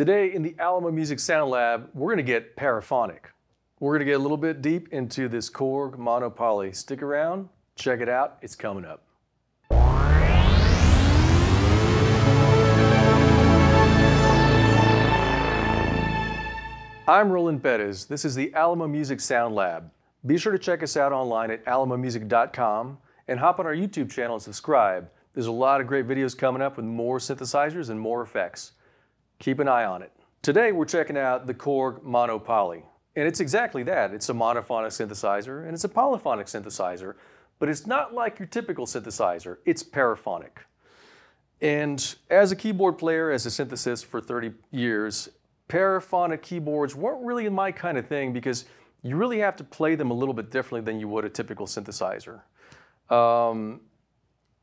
Today in the Alamo Music Sound Lab, we're going to get paraphonic. We're going to get a little bit deep into this Korg Mono/Poly. Stick around, check it out, it's coming up. I'm Roland Bettis. This is the Alamo Music Sound Lab. Be sure to check us out online at alamomusic.com and hop on our YouTube channel and subscribe. There's a lot of great videos coming up with more synthesizers and more effects. Keep an eye on it. Today we're checking out the Korg Mono Poly. And it's exactly that. It's a monophonic synthesizer and it's a polyphonic synthesizer, but it's not like your typical synthesizer. It's paraphonic. And as a keyboard player, as a synthesist for 30 years, paraphonic keyboards weren't really my kind of thing because you really have to play them a little bit differently than you would a typical synthesizer. Um,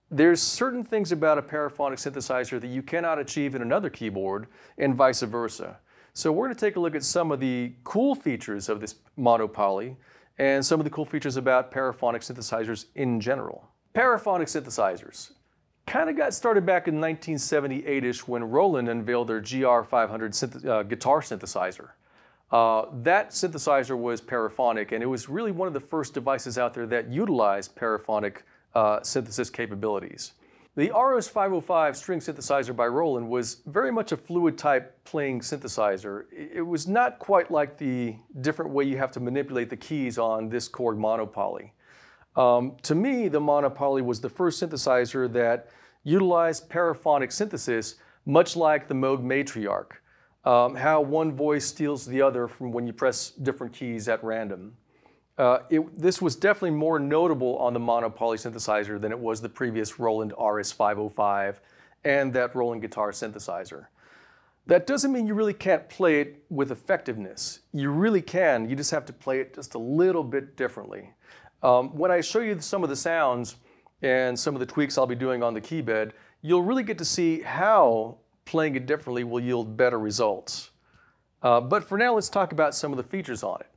there's certain things about a paraphonic synthesizer that you cannot achieve in another keyboard and vice versa. So we're going to take a look at some of the cool features of this mono poly and some of the cool features about paraphonic synthesizers in general. Paraphonic synthesizers kind of got started back in 1978-ish when Roland unveiled their GR500 synth uh, guitar synthesizer. Uh, that synthesizer was paraphonic, and it was really one of the first devices out there that utilized paraphonic uh, synthesis capabilities. The RS 505 string synthesizer by Roland was very much a fluid type playing synthesizer. It was not quite like the different way you have to manipulate the keys on this Korg Mono/Poly. Um, to me, the Mono/Poly was the first synthesizer that utilized paraphonic synthesis, much like the Moog Matriarch, um, how one voice steals the other from when you press different keys at random. Uh, it, this was definitely more notable on the Mono/Poly synthesizer than it was the previous Roland RS505 and that Roland guitar synthesizer. That doesn't mean you really can't play it with effectiveness. You really can, you just have to play it just a little bit differently. Um, when I show you some of the sounds and some of the tweaks I'll be doing on the key bed, you'll really get to see how playing it differently will yield better results. Uh, but for now, let's talk about some of the features on it.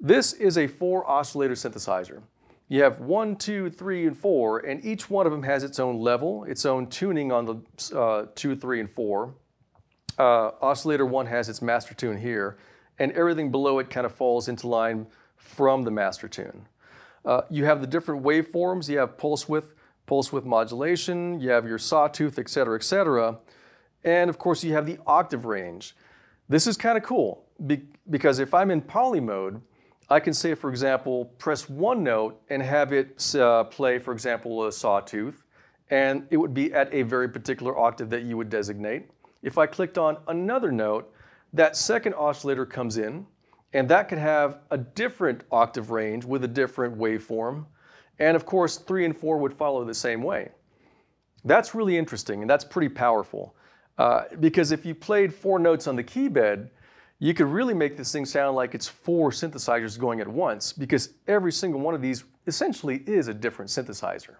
This is a four oscillator synthesizer. You have one, two, three, and four, and each one of them has its own level, its own tuning on the uh, two, three, and four. Uh, oscillator one has its master tune here, and everything below it kind of falls into line from the master tune. Uh, you have the different waveforms. You have pulse width, pulse width modulation, you have your sawtooth, et cetera, et cetera. And of course, you have the octave range. This is kind of cool be because if I'm in poly mode, I can say, for example, press one note and have it uh, play, for example, a sawtooth, and it would be at a very particular octave that you would designate. If I clicked on another note, that second oscillator comes in, and that could have a different octave range with a different waveform. And of course, three and four would follow the same way. That's really interesting and that's pretty powerful. Uh, because if you played four notes on the key bed, you could really make this thing sound like it's four synthesizers going at once because every single one of these essentially is a different synthesizer.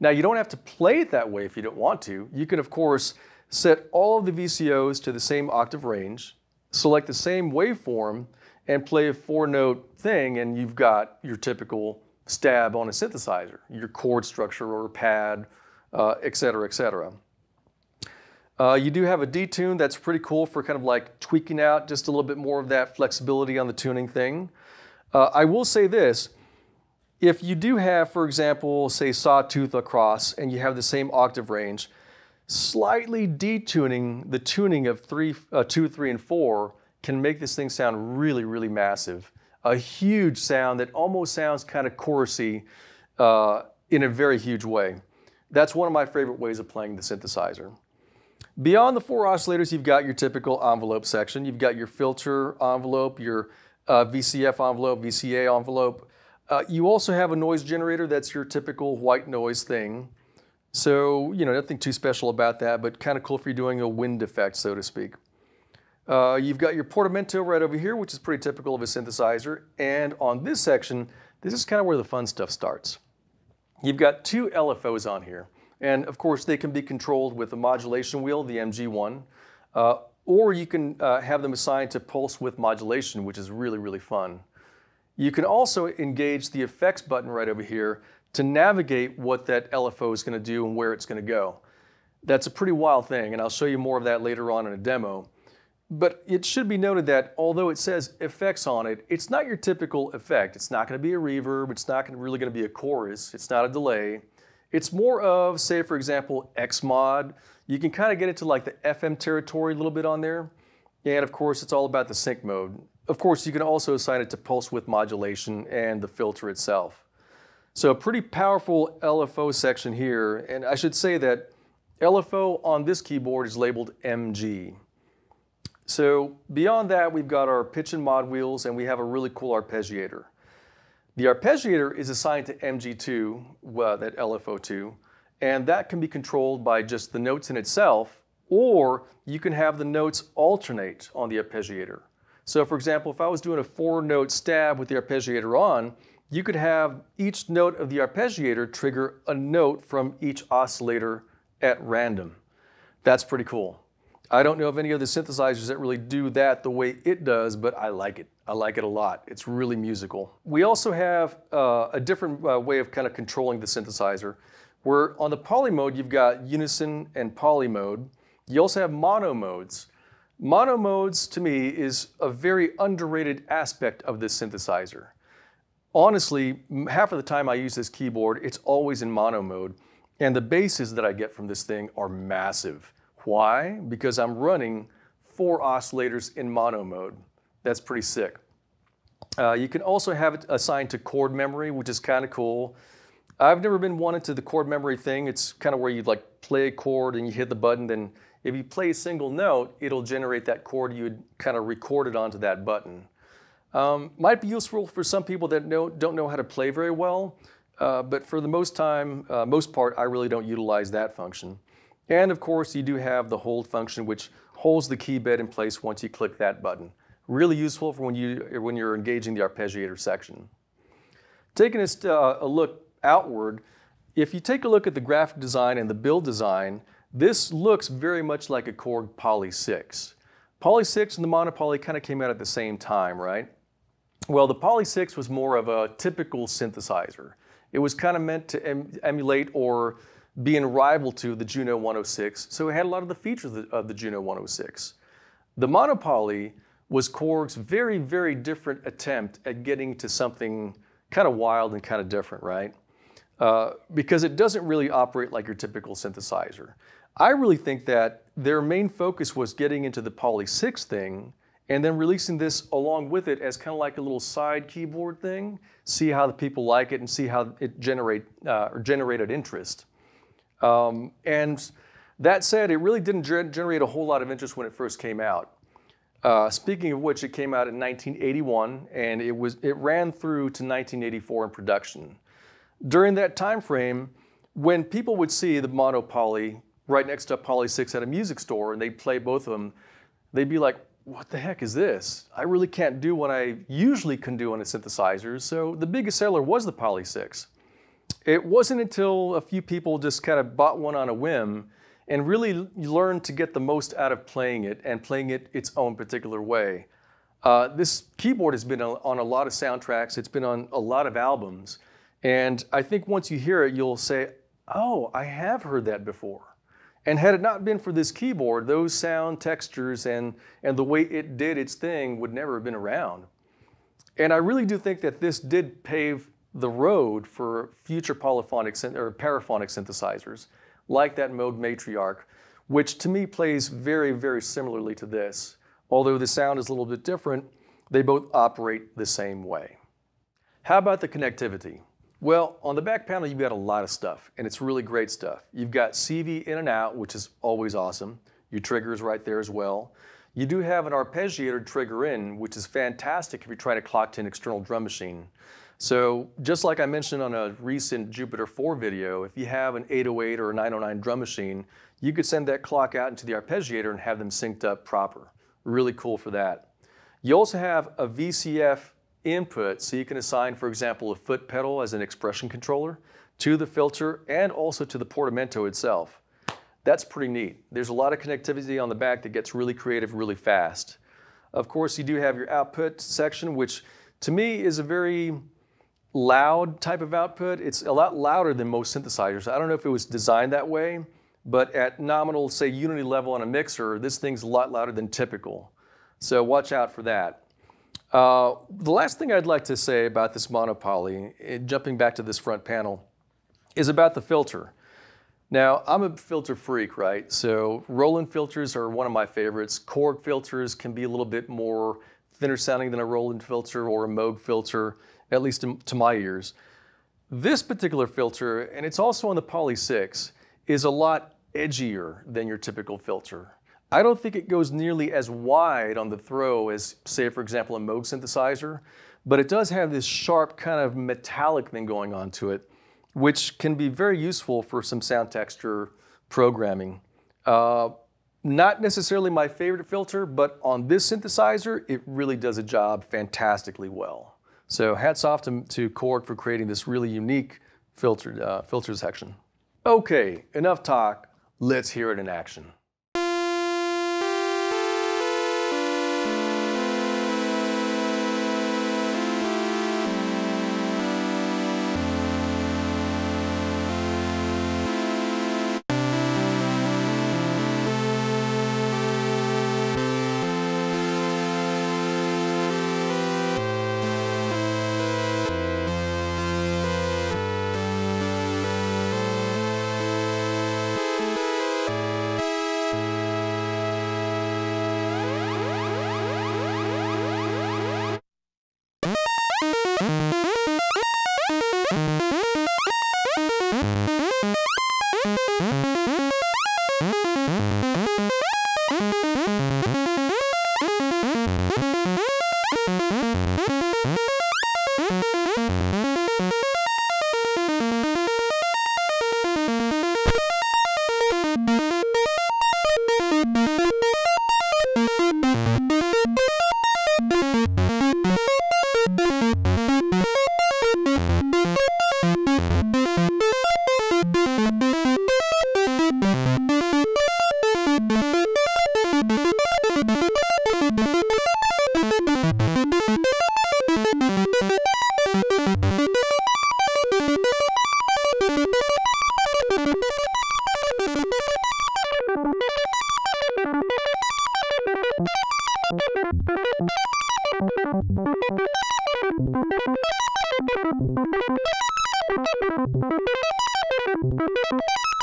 Now, you don't have to play it that way if you don't want to. You can, of course, set all of the VCOs to the same octave range, select the same waveform and play a four note thing and you've got your typical stab on a synthesizer, your chord structure or pad, uh, et cetera, et cetera. Uh, you do have a detune that's pretty cool for kind of like tweaking out just a little bit more of that flexibility on the tuning thing. Uh, I will say this, if you do have, for example, say sawtooth across and you have the same octave range, slightly detuning the tuning of three, uh, two, three, and four can make this thing sound really, really massive. A huge sound that almost sounds kind of chorusy uh, in a very huge way. That's one of my favorite ways of playing the synthesizer. Beyond the four oscillators, you've got your typical envelope section. You've got your filter envelope, your uh, VCF envelope, VCA envelope. Uh, you also have a noise generator. That's your typical white noise thing. So, you know, nothing too special about that, but kind of cool if you're doing a wind effect, so to speak. Uh, you've got your portamento right over here, which is pretty typical of a synthesizer. And on this section, this is kind of where the fun stuff starts. You've got two LFOs on here. And of course, they can be controlled with the modulation wheel, the MG1, uh, or you can uh, have them assigned to pulse width modulation, which is really, really fun. You can also engage the effects button right over here to navigate what that LFO is going to do and where it's going to go. That's a pretty wild thing, and I'll show you more of that later on in a demo. But it should be noted that although it says effects on it, it's not your typical effect. It's not going to be a reverb. It's not really going to be a chorus. It's not a delay. It's more of, say, for example, Xmod. You can kind of get into like the FM territory a little bit on there. And of course, it's all about the sync mode. Of course, you can also assign it to pulse width modulation and the filter itself. So a pretty powerful LFO section here. And I should say that LFO on this keyboard is labeled MG. So beyond that, we've got our pitch and mod wheels, and we have a really cool arpeggiator. The arpeggiator is assigned to MG2, well, that LFO2, and that can be controlled by just the notes in itself, or you can have the notes alternate on the arpeggiator. So for example, if I was doing a four note stab with the arpeggiator on, you could have each note of the arpeggiator trigger a note from each oscillator at random. That's pretty cool. I don't know of any other synthesizers that really do that the way it does, but I like it. I like it a lot. It's really musical. We also have uh, a different uh, way of kind of controlling the synthesizer, where on the poly mode, you've got unison and poly mode. You also have mono modes. Mono modes, to me, is a very underrated aspect of this synthesizer. Honestly, half of the time I use this keyboard, it's always in mono mode. And the basses that I get from this thing are massive. Why? Because I'm running four oscillators in mono mode. That's pretty sick. Uh, you can also have it assigned to chord memory, which is kind of cool. I've never been one into the chord memory thing. It's kind of where you like play a chord and you hit the button. Then if you play a single note, it'll generate that chord. You would kind of record it onto that button. Um, might be useful for some people that know, don't know how to play very well. Uh, but for the most time, uh, most part, I really don't utilize that function. And of course, you do have the hold function, which holds the key bed in place once you click that button. Really useful for when, you, when you're engaging the arpeggiator section. Taking a, uh, a look outward, if you take a look at the graphic design and the build design, this looks very much like a Korg Poly 6. Poly 6 and the Mono/Poly kind of came out at the same time, right? Well, the Poly 6 was more of a typical synthesizer. It was kind of meant to em emulate or being rival to the Juno 106, so it had a lot of the features of the, of the Juno 106. The Mono/Poly was Korg's very, very different attempt at getting to something kind of wild and kind of different, right? Uh, because it doesn't really operate like your typical synthesizer. I really think that their main focus was getting into the Poly 6 thing and then releasing this along with it as kind of like a little side keyboard thing, see how the people like it and see how it generate, uh, or generated interest. Um, and that said, it really didn't ger generate a whole lot of interest when it first came out. Uh, speaking of which, it came out in 1981 and it, was, it ran through to 1984 in production. During that time frame, when people would see the mono poly right next to Poly 6 at a music store and they'd play both of them, they'd be like, what the heck is this? I really can't do what I usually can do on a synthesizer, so the biggest seller was the Poly 6. It wasn't until a few people just kind of bought one on a whim and really learned to get the most out of playing it and playing it its own particular way. Uh, this keyboard has been on a lot of soundtracks, it's been on a lot of albums, and I think once you hear it, you'll say, oh, I have heard that before. And had it not been for this keyboard, those sound textures and, and the way it did its thing would never have been around. And I really do think that this did pave the road for future polyphonic or paraphonic synthesizers, like that Moog Matriarch, which to me plays very, very similarly to this. Although the sound is a little bit different, they both operate the same way. How about the connectivity? Well, on the back panel, you've got a lot of stuff, and it's really great stuff. You've got CV in and out, which is always awesome. Your trigger is right there as well. You do have an arpeggiator trigger in, which is fantastic if you're trying to clock to an external drum machine. So just like I mentioned on a recent Jupiter 4 video, if you have an 808 or a 909 drum machine, you could send that clock out into the arpeggiator and have them synced up proper. Really cool for that. You also have a VCF input, so you can assign, for example, a foot pedal as an expression controller to the filter and also to the portamento itself. That's pretty neat. There's a lot of connectivity on the back that gets really creative really fast. Of course, you do have your output section, which to me is a very loud type of output. It's a lot louder than most synthesizers. I don't know if it was designed that way, but at nominal, say, unity level on a mixer, this thing's a lot louder than typical. So watch out for that. Uh, the last thing I'd like to say about this Mono/Poly, eh, jumping back to this front panel, is about the filter. Now, I'm a filter freak, right? So Roland filters are one of my favorites. Korg filters can be a little bit more thinner sounding than a Roland filter or a Moog filter, at least to my ears. This particular filter, and it's also on the Poly 6, is a lot edgier than your typical filter. I don't think it goes nearly as wide on the throw as, say, for example, a Moog synthesizer, but it does have this sharp kind of metallic thing going on to it which can be very useful for some sound texture programming. Uh, not necessarily my favorite filter, but on this synthesizer, it really does a job fantastically well. So hats off to, to Korg for creating this really unique filter, uh, filter section. Okay, enough talk. Let's hear it in action.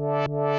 Wow, wow,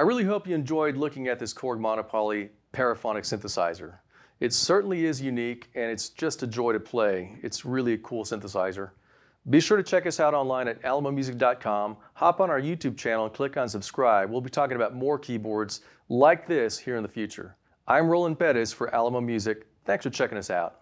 I really hope you enjoyed looking at this Korg Mono/Poly paraphonic synthesizer. It certainly is unique and it's just a joy to play. It's really a cool synthesizer. Be sure to check us out online at alamomusic.com. Hop on our YouTube channel and click on subscribe. We'll be talking about more keyboards like this here in the future. I'm Roland Bettis for Alamo Music. Thanks for checking us out.